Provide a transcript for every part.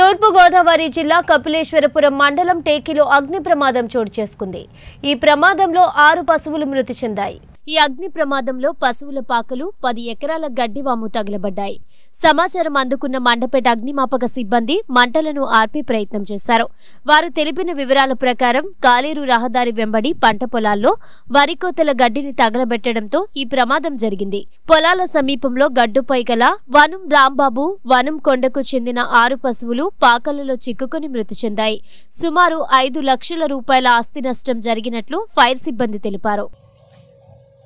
తూర్పుగోదావరి జిల్లా కపిలేశ్వరపురం మండలం టేకిలో అగ్ని ప్రమాదం చోటు చేసుకుంది. ఈ ప్రమాదంలో ఆరు పశువులు మృతి చెందాయి. ఈ అగ్ని ప్రమాదంలో పశువుల పాకలు పది ఎకరాల గడ్డి వాము తగలబడ్డాయి. సమాచారం అందుకున్న మండపేట అగ్నిమాపక సిబ్బంది మంటలను ఆర్పే ప్రయత్నం చేశారు. వారు తెలిపిన వివరాల ప్రకారం కాలేరు రహదారి వెంబడి పంట పొలాల్లో వరికోతల గడ్డిని తగలబెట్టడంతో ఈ ప్రమాదం జరిగింది. పొలాల సమీపంలో గడ్డుపై గల వనం రాంబాబు వనం కొండకు చెందిన ఆరు పశువులు పాకలలో చిక్కుకొని మృతి చెందాయి. సుమారు ఐదు లక్షల రూపాయల ఆస్తి నష్టం జరిగినట్లు ఫైర్ సిబ్బంది తెలిపారు.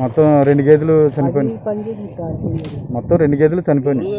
మొత్తం రెండు గేదెలు చనిపోయినాయి. మొత్తం రెండు గేదెలు చనిపోయినాయి.